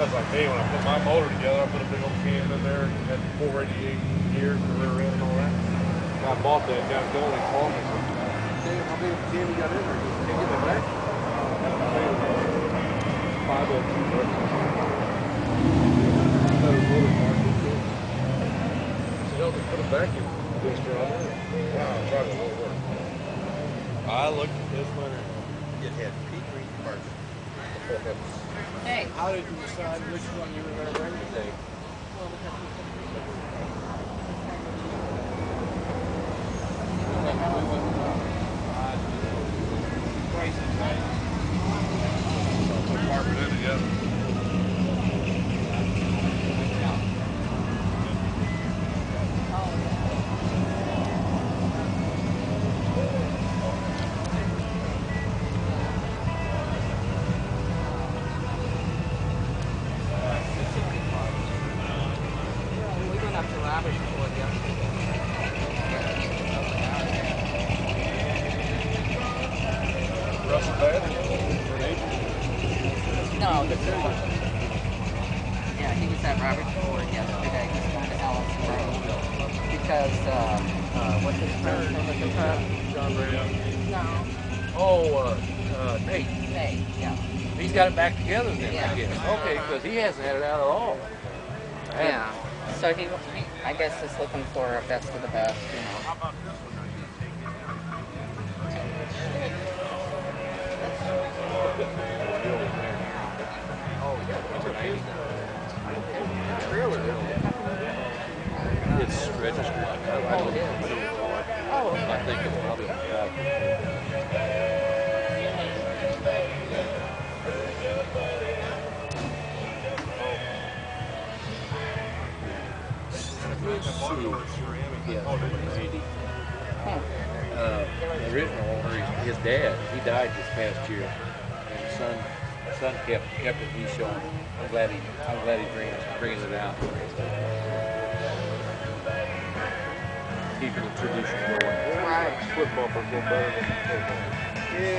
That's like me when I put my motor together. I put a big old cam in there and had 488 gears and rear end and all that. I bought that down at Goldie Farm. I said, damn, how big of a cam you got in there? You can't get it back? Five oh two bucks. Better motor market. So they'll just put a vacuum booster on there. Wow, trying to work. I looked at this one and it had peak retardant. Hey, How did you decide which one you were going to bring today? Put Russell Bad. For an agent. No, Yeah, he was at Robert's Ford yesterday. He's going to Road. Because, uh, uh, what's his first name with the truck? John Brown. No. Oh, uh, uh, Nate. Nate, yeah. He's got it back together then, Yeah. I guess. Okay, because he hasn't had it out at all. Yeah. So he, he, I guess, is looking for a best of the best, you know. It's registered. I, I don't know. I think Yeah, number 90. Uh, the original owner, his his dad, he died this past year, and his son, son kept kept it. He's showing. I'm glad he, I'm glad he brings bringing it out. Keeping the tradition going. Right. Split bumper's a little better than. Yeah.